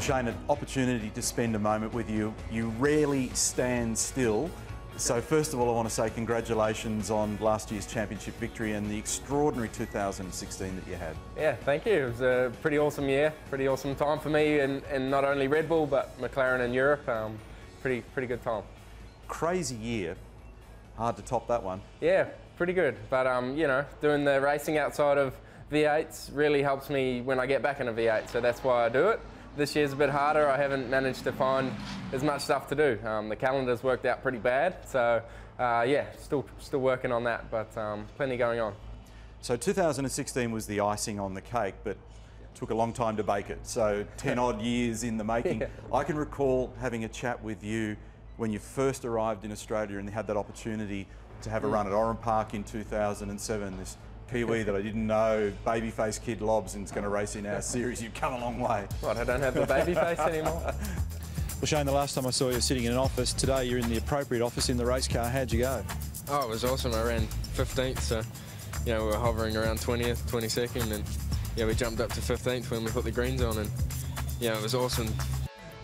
Shane, an opportunity to spend a moment with you. You rarely stand still. So, first of all, I want to say congratulations on last year's championship victory and the extraordinary 2016 that you had. Yeah, thank you. It was a pretty awesome year, pretty awesome time for me, and, and not only Red Bull but McLaren in Europe. Um, pretty pretty good time. Crazy year. Hard to top that one. Yeah, pretty good. But um, you know, doing the racing outside of V8s really helps me when I get back in a V8. So that's why I do it. This year's a bit harder. I haven't managed to find as much stuff to do. Um, the calendar's worked out pretty bad. So uh, yeah, still still working on that, but um, plenty going on. So 2016 was the icing on the cake, but took a long time to bake it. So 10 odd years in the making. Yeah. I can recall having a chat with you when you first arrived in Australia and had that opportunity to have a run at Oran Park in 2007. This Kiwi that I didn't know, babyface kid Lobs, and is going to race in our series. You've come a long way. Right, I don't have the baby face anymore. Well, Shane, the last time I saw you sitting in an office, today you're in the appropriate office in the race car. How'd you go? Oh, it was awesome. I ran 15th, so you know we were hovering around 20th, 22nd, and yeah, we jumped up to 15th when we put the greens on, and yeah, it was awesome.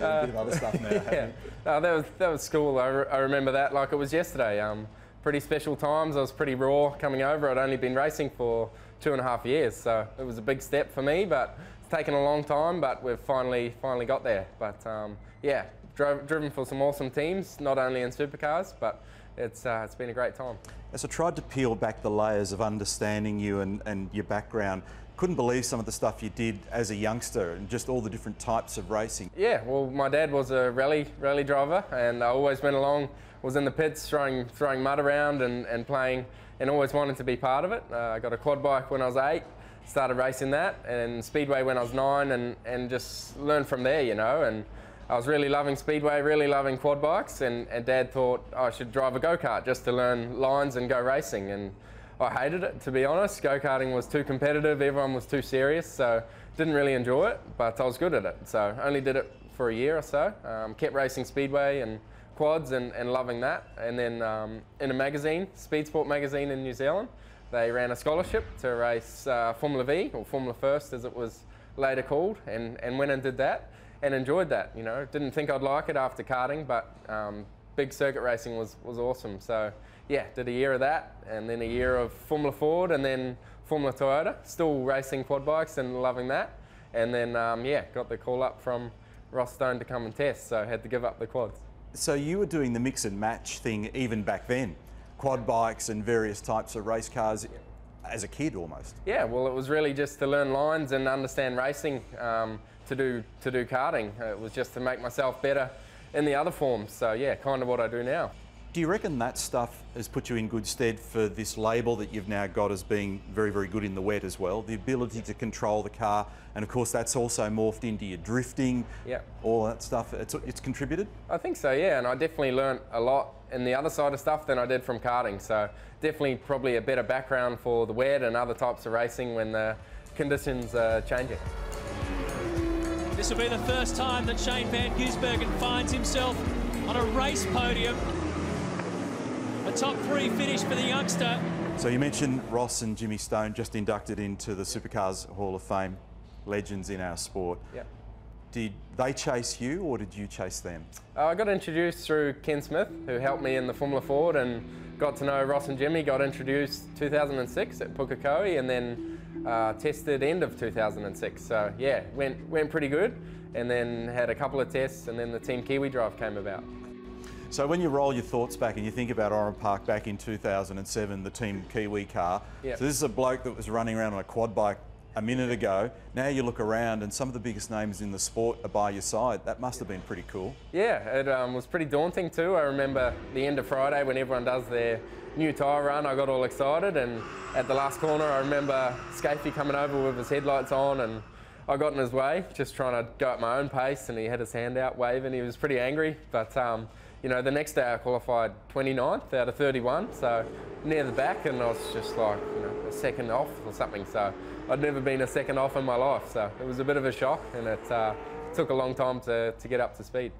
Yeah, a bit of other stuff now. haven't yeah, you? no, that was that was cool. I, re- I remember that like it was yesterday. Um, pretty special times. I was pretty raw coming over. I'd only been racing for two and a half years, so it was a big step for me. But it's taken a long time, but we've finally finally got there. But um, yeah, drove, driven for some awesome teams, not only in supercars, but it's uh, it's been a great time. As I tried to peel back the layers of understanding you and, and your background, couldn't believe some of the stuff you did as a youngster and just all the different types of racing. Yeah, well, my dad was a rally rally driver, and I always went along, was in the pits throwing throwing mud around and, and playing, and always wanted to be part of it. Uh, I got a quad bike when I was eight, started racing that, and speedway when I was nine, and and just learned from there, you know. And I was really loving speedway, really loving quad bikes, and, and dad thought I should drive a go kart just to learn lines and go racing, and I hated it to be honest. Go karting was too competitive, everyone was too serious, so didn't really enjoy it, but I was good at it. So only did it for a year or so. Um, kept racing speedway and quads and, and loving that. And then um, in a magazine, Speed Sport magazine in New Zealand, they ran a scholarship to race uh, Formula V or Formula First as it was later called, and, and went and did that and enjoyed that. You know, didn't think I'd like it after karting, but um, big circuit racing was, was awesome. So yeah, did a year of that, and then a year of Formula Ford, and then Formula Toyota. Still racing quad bikes and loving that. And then um, yeah, got the call up from Ross Stone to come and test, so had to give up the quads. So you were doing the mix and match thing even back then, quad bikes and various types of race cars as a kid almost. Yeah, well, it was really just to learn lines and understand racing um, to do to do karting. It was just to make myself better in the other forms. So yeah, kind of what I do now. Do you reckon that stuff has put you in good stead for this label that you've now got as being very, very good in the wet as well? The ability to control the car, and of course that's also morphed into your drifting, Yeah. all that stuff. It's, it's contributed. I think so, yeah, and I definitely learnt a lot in the other side of stuff than I did from karting. So definitely probably a better background for the wet and other types of racing when the conditions uh, are changing. This will be the first time that Shane Van Gisbergen finds himself on a race podium. A top three finish for the youngster. So you mentioned Ross and Jimmy Stone just inducted into the Supercars Hall of Fame, legends in our sport. Yeah. Did they chase you or did you chase them? Uh, I got introduced through Ken Smith, who helped me in the Formula Ford, and got to know Ross and Jimmy. Got introduced 2006 at Pukekohe, and then uh, tested end of 2006. So yeah, went went pretty good, and then had a couple of tests, and then the Team Kiwi Drive came about. So when you roll your thoughts back and you think about Oran Park back in 2007, the Team Kiwi car. Yep. So this is a bloke that was running around on a quad bike a minute ago. Now you look around and some of the biggest names in the sport are by your side. That must have been pretty cool. Yeah, it um, was pretty daunting too. I remember the end of Friday when everyone does their new tyre run, I got all excited and at the last corner I remember Skaifey coming over with his headlights on and I got in his way, just trying to go at my own pace and he had his hand out waving. He was pretty angry, but um, you know, the next day I qualified 29th out of 31, so near the back and I was just like, you know, a second off or something. So I'd never been a second off in my life, so it was a bit of a shock and it uh, took a long time to, to get up to speed.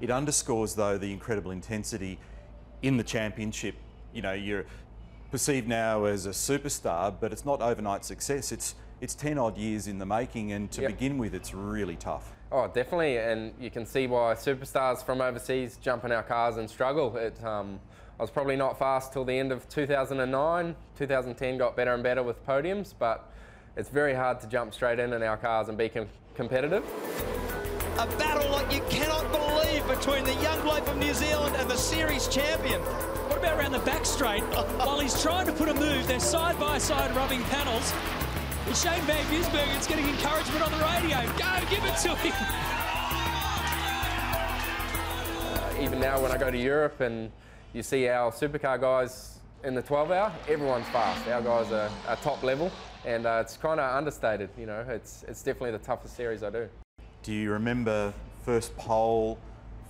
It underscores though the incredible intensity in the championship. You know, you're perceived now as a superstar, but it's not overnight success. It's it's 10 odd years in the making and to Yep. begin with it's really tough. Oh, definitely, and you can see why superstars from overseas jump in our cars and struggle. It, um, I was probably not fast till the end of 2009. 2010 got better and better with podiums, but it's very hard to jump straight in in our cars and be com competitive. A battle like you cannot believe between the young bloke from New Zealand and the series champion. What about around the back straight? While he's trying to put a move, they're side by side rubbing panels. And Shane Van Gisbergen's getting encouragement on the radio. Go, give it to him. Uh, even now, when I go to Europe and you see our supercar guys in the 12 hour, everyone's fast. Our guys are, are top level, and uh, it's kind of understated. You know, it's it's definitely the toughest series I do. Do you remember first pole,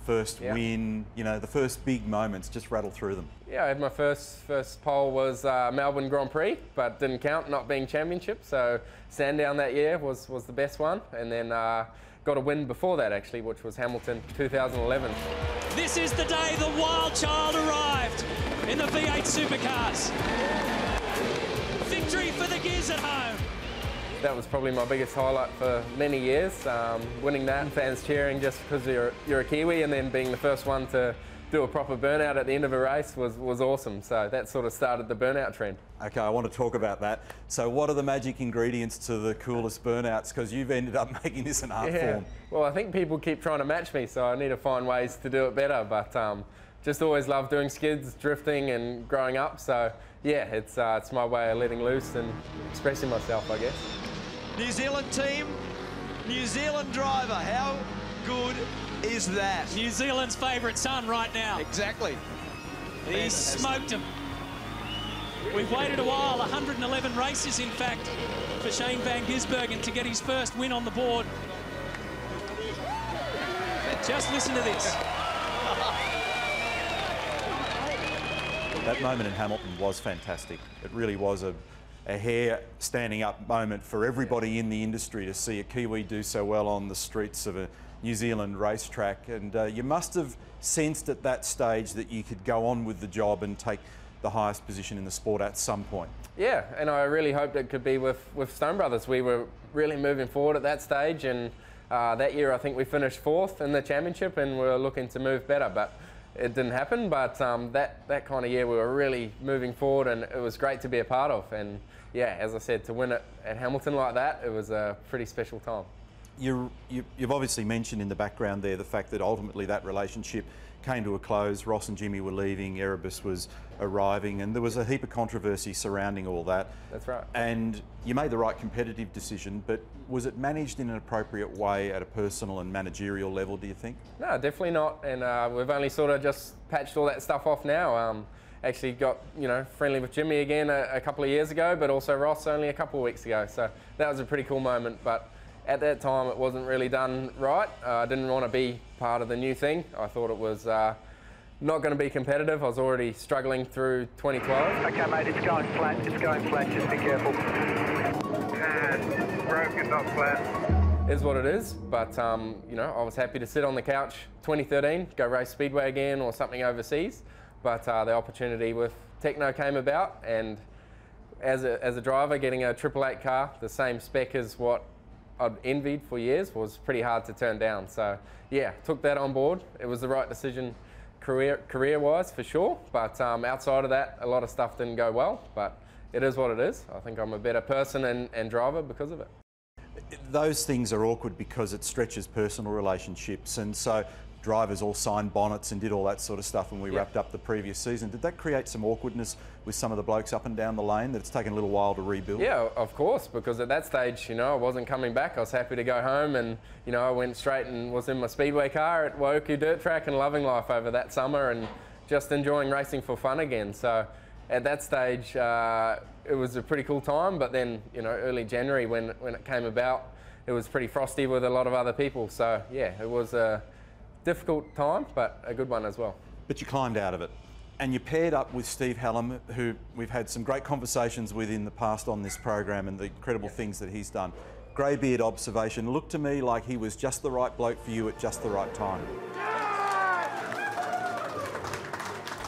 first Yeah. win? You know, the first big moments. Just rattle through them. Yeah, I had my first first pole was uh, Melbourne Grand Prix, but didn't count, not being championship. So Sandown that year was was the best one, and then uh, got a win before that actually, which was Hamilton 2011. This is the day the wild child arrived in the V8 supercars. Victory for the Gears at home. That was probably my biggest highlight for many years. Um, winning that, fans cheering just because you're you're a Kiwi, and then being the first one to do a proper burnout at the end of a race was was awesome. So that sort of started the burnout trend. Okay, I want to talk about that. So, what are the magic ingredients to the coolest burnouts? Because you've ended up making this an art form. Well, I think people keep trying to match me, so I need to find ways to do it better. But um, just always loved doing skids, drifting, and growing up. So yeah, it's uh, it's my way of letting loose and expressing myself, I guess. New Zealand team, New Zealand driver. How good is that? New Zealand's favourite son right now. Exactly. He Fantastic. smoked him. We've waited a while, 111 races in fact, for Shane Van Gisbergen to get his first win on the board. Just listen to this. That moment in Hamilton was fantastic. It really was a, a hair standing up moment for everybody in the industry to see a Kiwi do so well on the streets of a New Zealand racetrack. And uh, you must have sensed at that stage that you could go on with the job and take the highest position in the sport at some point. Yeah, and I really hoped it could be with, with Stone Brothers. We were really moving forward at that stage, and uh, that year I think we finished fourth in the championship, and we were looking to move better, but it didn't happen. But um, that, that kind of year we were really moving forward, and it was great to be a part of. And yeah, as I said, to win it at Hamilton like that, it was a pretty special time. you you, you've obviously mentioned in the background there the fact that ultimately that relationship came to a close. Ross and Jimmy were leaving, Erebus was arriving, and there was a heap of controversy surrounding all that. That's right. And you made the right competitive decision, but was it managed in an appropriate way at a personal and managerial level, do you think? No, definitely not. And uh, we've only sort of just patched all that stuff off now. Um, actually got you know friendly with Jimmy again a, a couple of years ago, but also Ross only a couple of weeks ago. So that was a pretty cool moment. But at that time, it wasn't really done right. Uh, I didn't want to be part of the new thing. I thought it was. Uh, not going to be competitive. I was already struggling through 2012. Okay, mate, it's going flat. It's going flat. Just be careful. broken, not flat. is what it is. But um, you know, I was happy to sit on the couch 2013, go race speedway again or something overseas. But uh, the opportunity with Tekno came about, and as a, as a driver, getting a Triple Eight car, the same spec as what I'd envied for years, was pretty hard to turn down. So yeah, took that on board. It was the right decision. Career, career-wise, for sure, but um, outside of that, a lot of stuff didn't go well. But it is what it is. I think I'm a better person and, and driver because of it. Those things are awkward because it stretches personal relationships, and so drivers all signed bonnets and did all that sort of stuff when we Yeah. wrapped up the previous season. Did that create some awkwardness with some of the blokes up and down the lane that it's taken a little while to rebuild? Yeah, of course, because at that stage, you know, I wasn't coming back. I was happy to go home and, you know, I went straight and was in my speedway car at Waiuku Dirt Track and loving life over that summer and just enjoying racing for fun again. So at that stage, uh, it was a pretty cool time, but then, you know, early January when, when it came about, it was pretty frosty with a lot of other people. So yeah, it was a difficult time, but a good one as well. But you climbed out of it. And you paired up with Steve Hallam, who we've had some great conversations with in the past on this program and the incredible things that he's done. Greybeard observation looked to me like he was just the right bloke for you at just the right time.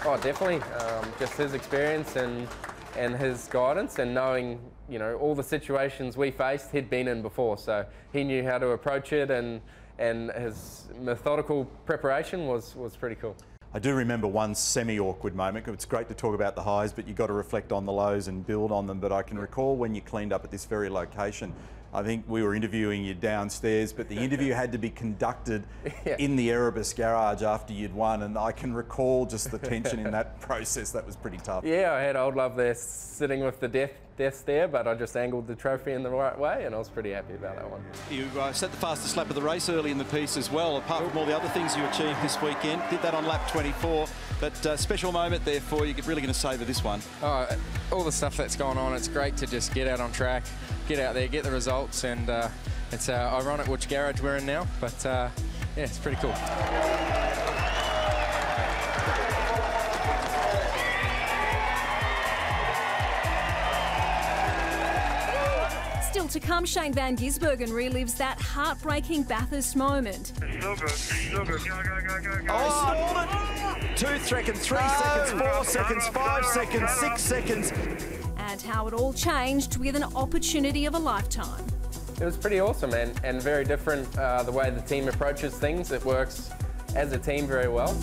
Oh, definitely. Um, just his experience and and his guidance and knowing, you know, all the situations we faced, he'd been in before, so he knew how to approach it and and his methodical preparation was, was pretty cool. I do remember one semi-awkward moment. It's great to talk about the highs, but you've got to reflect on the lows and build on them. But I can recall when you cleaned up at this very location. I think we were interviewing you downstairs, but the interview had to be conducted Yeah. in the Erebus garage after you'd won, and I can recall just the tension in that process. That was pretty tough. Yeah, I had old love there sitting with the death, death there, but I just angled the trophy in the right way, and I was pretty happy about that one. You uh, set the fastest lap of the race early in the piece as well, apart from all the other things you achieved this weekend. Did that on lap 24, but uh, special moment there for you. You're really going to savour this one. Oh, all the stuff that's going on, it's great to just get out on track, get out there, get the results, and uh, it's uh, ironic which garage we're in now, but uh, yeah, it's pretty cool. Still to come, Shane Van Gisbergen relives that heartbreaking Bathurst moment. So good, so. Go, go, go, go, go. Oh, Two seconds, three seconds, four seconds, five seconds, six seconds. and how it all changed with an opportunity of a lifetime. It was pretty awesome and, and very different uh, the way the team approaches things. It works as a team very well.